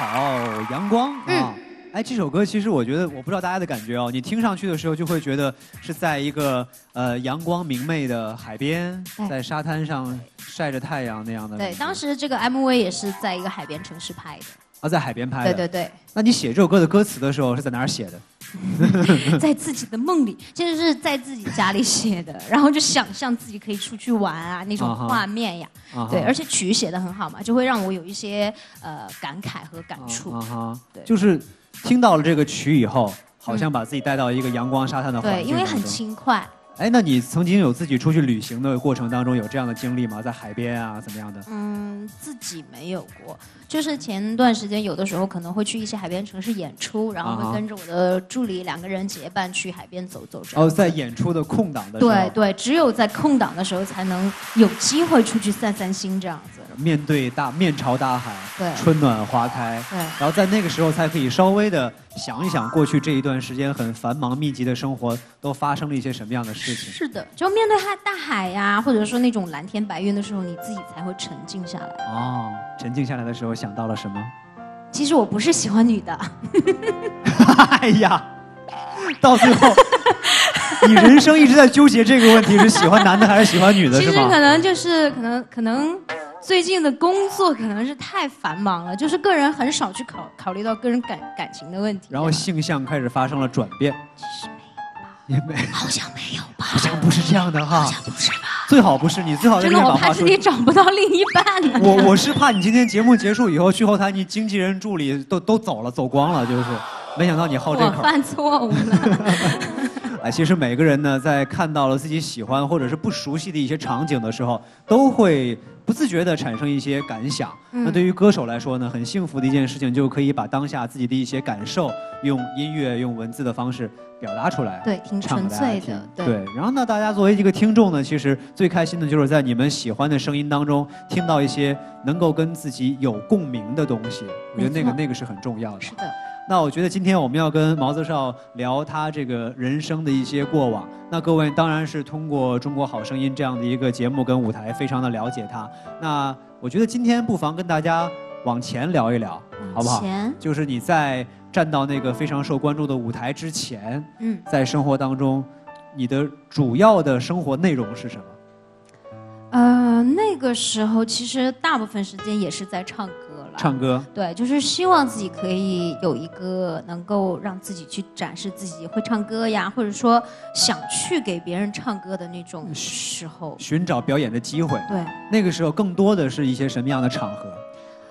好，阳光啊。哎，这首歌其实我觉得，我不知道大家的感觉哦。你听上去的时候，就会觉得是在一个呃阳光明媚的海边，在沙滩上晒着太阳那样的。对，当时这个 MV 也是在一个海边城市拍的。啊，在海边拍的。对对对。那你写这首歌的歌词的时候是在哪儿写的？在自己的梦里，其实是在自己家里写的，然后就想象自己可以出去玩啊那种画面呀。对，而且曲写的很好嘛，就会让我有一些呃感慨和感触。对，就是。听到了这个曲以后，好像把自己带到一个阳光沙滩的环境对，因为很轻快。哎，那你曾经有自己出去旅行的过程当中有这样的经历吗？在海边啊，怎么样的？嗯，自己没有过。就是前段时间有的时候可能会去一些海边城市演出，然后会跟着我的助理两个人结伴去海边走走。哦，在演出的空档的时候。对对，只有在空档的时候才能有机会出去散散心，这样子。面对大面朝大海，对，春暖花开，对，然后在那个时候才可以稍微的想一想过去这一段时间很繁忙密集的生活都发生了一些什么样的事情。是的，就面对海大海呀，或者说那种蓝天白云的时候，你自己才会沉静下来。哦，沉静下来的时候想到了什么？其实我不是喜欢女的。哎呀，到最后，你人生一直在纠结这个问题：是喜欢男的还是喜欢女的？其实可能就是可能可能。最近的工作可能是太繁忙了，就是个人很少去考考虑到个人感感情的问题。然后性向开始发生了转变。其实没有吧？也没，好像没有吧？好像不是这样的哈。好像不是吧？最好不是你，最好真的我怕自己找不到另一半呢。我我是怕你今天节目结束以后去后台，你经纪人助理都都走了，走光了，就是，没想到你好这口。我犯错误了。哎，其实每个人呢，在看到了自己喜欢或者是不熟悉的一些场景的时候，都会。不自觉地产生一些感想，那对于歌手来说呢，很幸福的一件事情，就可以把当下自己的一些感受，用音乐、用文字的方式表达出来，对，挺纯粹的，对。然后呢，大家作为一个听众呢，其实最开心的就是在你们喜欢的声音当中，听到一些能够跟自己有共鸣的东西，我觉得那个那个是很重要的。是的。那我觉得今天我们要跟毛泽少聊他这个人生的一些过往。那各位当然是通过《中国好声音》这样的一个节目跟舞台，非常的了解他。那我觉得今天不妨跟大家往前聊一聊，好不好？就是你在站到那个非常受关注的舞台之前，嗯，在生活当中，你的主要的生活内容是什么？呃，那个时候其实大部分时间也是在唱歌。唱歌，对，就是希望自己可以有一个能够让自己去展示自己会唱歌呀，或者说想去给别人唱歌的那种时候，寻找表演的机会。对，那个时候更多的是一些什么样的场合？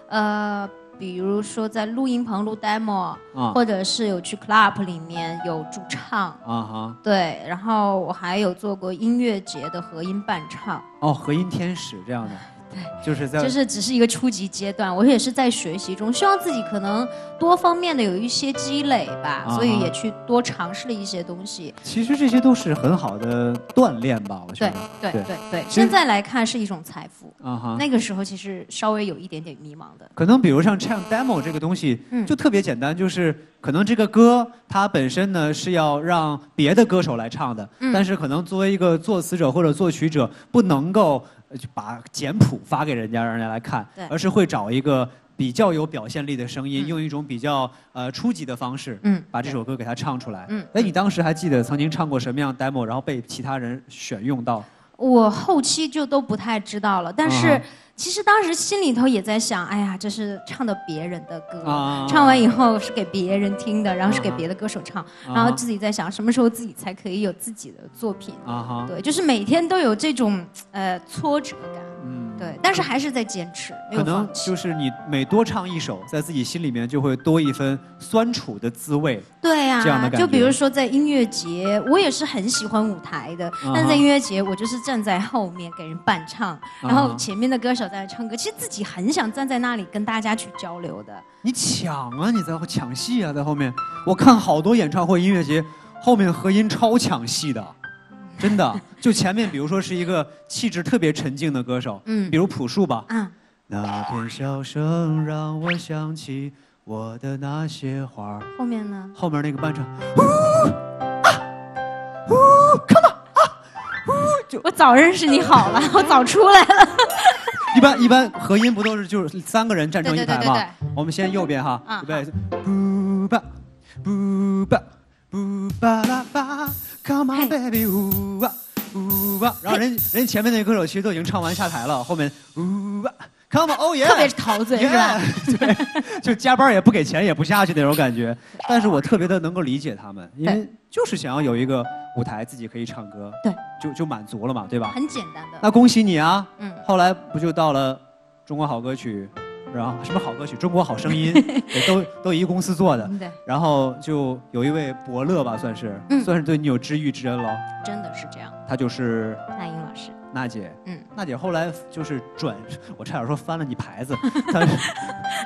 呃，比如说在录音棚录 demo，或者是有去 club 里面有驻唱。啊哈。对，然后我还有做过音乐节的合音伴唱。哦，合音天使这样的。对，就是在，就是只是一个初级阶段，我也是在学习中，希望自己可能多方面的有一些积累吧，所以也去多尝试了一些东西。其实这些都是很好的锻炼吧，我觉得。对对对对，现在来看是一种财富。啊哈。那个时候其实稍微有一点点迷茫的。可能比如像唱 demo 这个东西，就特别简单，就是可能这个歌它本身呢是要让别的歌手来唱的，但是可能作为一个作词者或者作曲者不能够。就把简谱发给人家，让人家来看，而是会找一个比较有表现力的声音，用一种比较呃初级的方式，嗯，把这首歌给他唱出来。嗯，哎，你当时还记得曾经唱过什么样 demo，然后被其他人选用到？我后期就都不太知道了，但是。其实当时心里头也在想，哎呀，这是唱的别人的歌，唱完以后是给别人听的，然后是给别的歌手唱，然后自己在想什么时候自己才可以有自己的作品。对，就是每天都有这种呃挫折感。对，但是还是在坚持，可能就是你每多唱一首，在自己心里面就会多一分酸楚的滋味。对呀，这样的感觉。就比如说在音乐节，我也是很喜欢舞台的，但是在音乐节，我就是站在后面给人伴唱，然后前面的歌手在唱歌。其实自己很想站在那里跟大家去交流的。你抢啊！你在抢戏啊，在后面。我看好多演唱会、音乐节，后面和音超抢戏的。真的，就前面，比如说是一个气质特别沉静的歌手，嗯，比如朴树吧，嗯，那片笑声让我想起我的那些花儿后面呢？后面那个伴唱，呜啊，呜，come on 啊，呜，就我早认识你好了，我早出来了。一般一般合音不都是就是三个人站成一排吗？我们先右边哈，预备，不吧不吧不吧啦吧，Come on baby，呜哇呜哇，然后人人前面那歌手其实都已经唱完下台了，后面呜哇。Come on，哦耶！特别是陶醉，是吧？对，就加班也不给钱，也不下去那种感觉。但是我特别的能够理解他们，因为就是想要有一个舞台，自己可以唱歌，对，就就满足了嘛，对吧？很简单的。那恭喜你啊！嗯，后来不就到了中国好歌曲，然后什么好歌曲，中国好声音，都都一个公司做的。对。然后就有一位伯乐吧，算是，算是对你有知遇之恩了。真的是这样。他就是那英老师。娜姐，嗯，娜姐后来就是转，我差点说翻了你牌子，她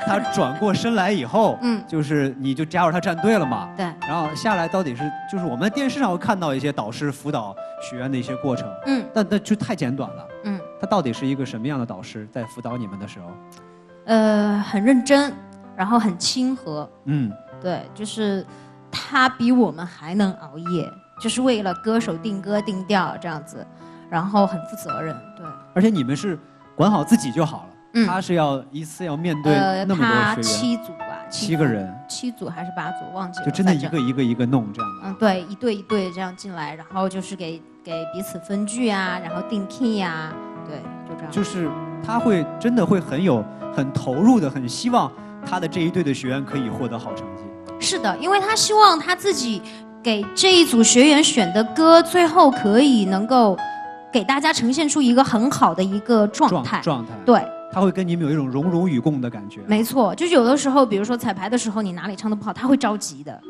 她转过身来以后，嗯，就是你就加入她战队了嘛，对，然后下来到底是就是我们电视上会看到一些导师辅导学员的一些过程，嗯，但那就太简短了，嗯，他到底是一个什么样的导师在辅导你们的时候？呃，很认真，然后很亲和，嗯，对，就是他比我们还能熬夜，就是为了歌手定歌定调这样子。然后很负责任，对。而且你们是管好自己就好了。嗯。他是要一次要面对那么多学员。他七组吧，七个人。七组还是八组，忘记了。就真的一个一个一个弄这样的。嗯，对，一对一对这样进来，然后就是给给彼此分句啊，然后定 key 呀，对，就这样。就是他会真的会很有很投入的，很希望他的这一队的学员可以获得好成绩。是的，因为他希望他自己给这一组学员选的歌，最后可以能够。给大家呈现出一个很好的一个状态，状态，对，他会跟你们有一种荣辱与共的感觉。没错，就是有的时候，比如说彩排的时候，你哪里唱的不好，他会着急的，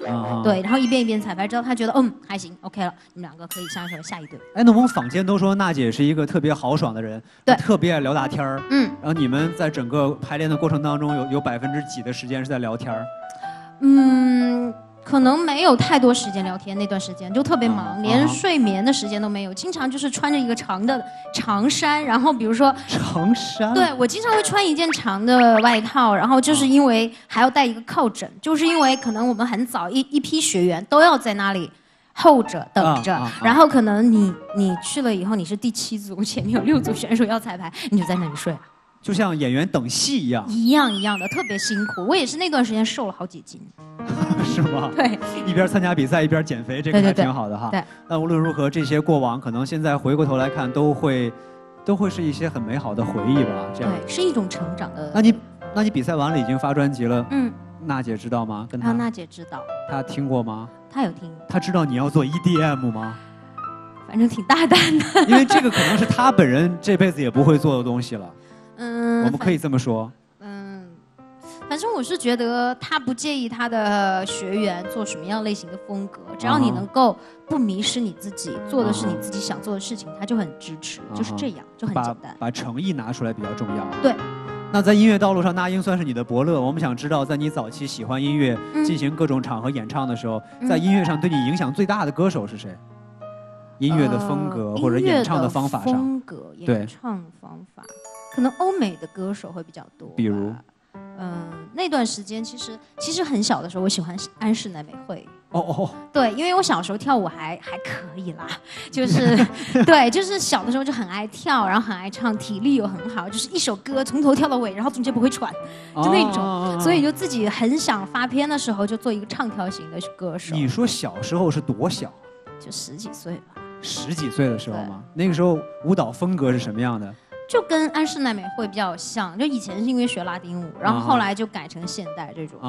对，然后一遍一遍彩排，之后他觉得嗯还行，OK 了，你们两个可以上去了，下一对。哎，那我们坊间都说娜姐是一个特别豪爽的人，对，特别爱聊大天儿，嗯，然后你们在整个排练的过程当中，有有百分之几的时间是在聊天儿？嗯。可能没有太多时间聊天，那段时间就特别忙，连睡眠的时间都没有。经常就是穿着一个长的长衫，然后比如说长衫，对我经常会穿一件长的外套，然后就是因为还要带一个靠枕，就是因为可能我们很早一一批学员都要在那里候着等着，然后可能你你去了以后你是第七组，前面有六组选手要彩排，你就在那里睡。就像演员等戏一样，一样一样的，特别辛苦。我也是那段时间瘦了好几斤，是吗？对，一边参加比赛一边减肥，这个还挺好的哈。对。那无论如何，这些过往可能现在回过头来看，都会，都会是一些很美好的回忆吧。这样。对，是一种成长的。那你，那你比赛完了已经发专辑了？嗯。娜姐知道吗？跟她。娜姐知道。她听过吗？她有听。她知道你要做 EDM 吗？反正挺大胆的。因为这个可能是她本人这辈子也不会做的东西了。嗯，我们可以这么说。嗯，反正我是觉得他不介意他的学员做什么样类型的风格，只要你能够不迷失你自己，做的是你自己想做的事情，他就很支持，就是这样，就很简单。把诚意拿出来比较重要。对。那在音乐道路上，那英算是你的伯乐。我们想知道，在你早期喜欢音乐、进行各种场合演唱的时候，在音乐上对你影响最大的歌手是谁？音乐的风格或者演唱的方法上。风格、演唱方法。可能欧美的歌手会比较多，比如，嗯，那段时间其实其实很小的时候，我喜欢安室奈美惠。哦哦，对，因为我小时候跳舞还还可以啦，就是对，就是小的时候就很爱跳，然后很爱唱，体力又很好，就是一首歌从头跳到尾，然后中间不会喘，就那种，所以就自己很想发片的时候就做一个唱跳型的歌手。你说小时候是多小？就十几岁吧。十几岁的时候吗？那个时候舞蹈风格是什么样的？就跟安室奈美惠比较像，就以前是因为学拉丁舞，然后后来就改成现代这种。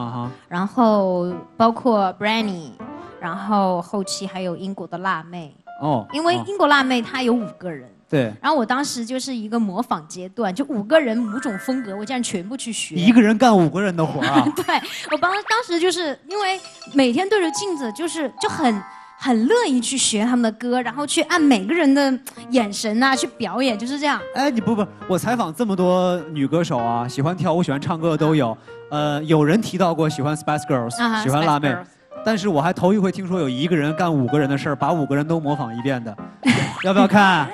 然后包括 Brandy，然后后期还有英国的辣妹。哦。因为英国辣妹她有五个人。对。然后我当时就是一个模仿阶段，就五个人五种风格，我竟然全部去学。一个人干五个人的活啊！对，我当当时就是因为每天对着镜子，就是就很。很乐意去学他们的歌，然后去按每个人的眼神啊去表演，就是这样。哎，你不不，我采访这么多女歌手啊，喜欢跳舞、喜欢唱歌的都有。呃，有人提到过喜欢 Spice Girls，喜欢辣妹，但是我还头一回听说有一个人干五个人的事儿，把五个人都模仿一遍的。要不要看？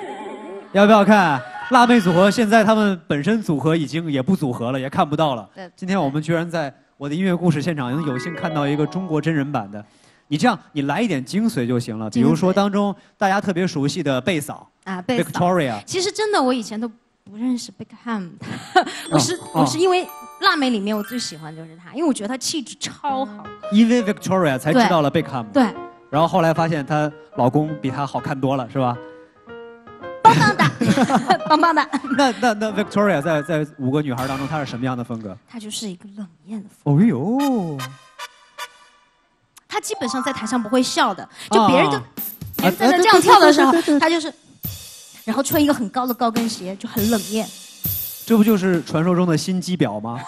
要不要看？辣妹组合现在他们本身组合已经也不组合了，也看不到了。今天我们居然在我的音乐故事现场能有幸看到一个中国真人版的。你这样，你来一点精髓就行了。比如说当中大家特别熟悉的贝嫂啊，Victoria。其实真的，我以前都不认识贝克汉姆。我是我是因为辣妹里面我最喜欢就是她，因为我觉得她气质超好。因为 Victoria 才知道了贝克汉姆。对。然后后来发现她老公比她好看多了，是吧？棒棒的，棒棒的。那那那 Victoria 在在五个女孩当中，她是什么样的风格？她就是一个冷艳的风格。哦呦。她基本上在台上不会笑的，就别人就别人在那这样跳的时候，他就是，然后穿一个很高的高跟鞋，就很冷艳。这不就是传说中的心机婊吗？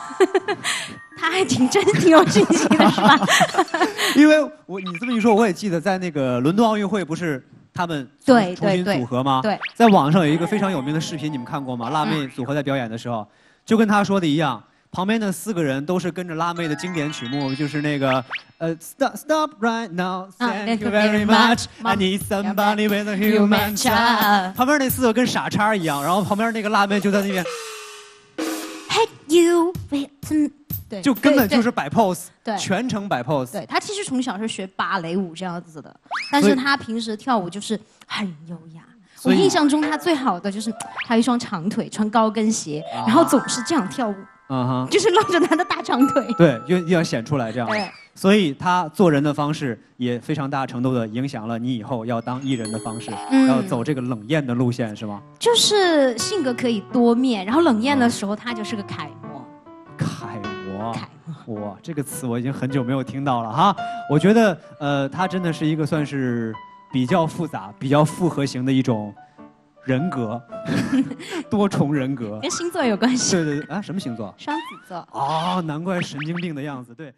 他还挺真，挺有心机的是吧？因为我你这么一说，我也记得在那个伦敦奥运会，不是他们重新组合吗？对，在网上有一个非常有名的视频，你们看过吗？辣妹组合在表演的时候，就跟他说的一样，旁边的四个人都是跟着辣妹的经典曲目，就是那个呃，Stop Stop Right Now，Thank You Very Much，I Need Somebody With A Human Touch。旁边那四个跟傻叉一样，然后旁边那个辣妹就在那边。You with 对，就根本就是摆 pose，对，全程摆 pose。对他其实从小是学芭蕾舞这样子的，但是他平时跳舞就是很优雅。我印象中他最好的就是他有一双长腿，穿高跟鞋，然后总是这样跳舞，嗯哼，就是露着他的大长腿。对，又又要显出来这样。对。所以他做人的方式也非常大程度的影响了你以后要当艺人的方式，要走这个冷艳的路线，是吗？就是性格可以多面，然后冷艳的时候他就是个楷模。楷模，楷模，哇，这个词我已经很久没有听到了哈。我觉得，呃，他真的是一个算是比较复杂、比较复合型的一种人格，多重人格。跟星座有关系？对对对，啊，什么星座？双子座。哦，难怪神经病的样子，对。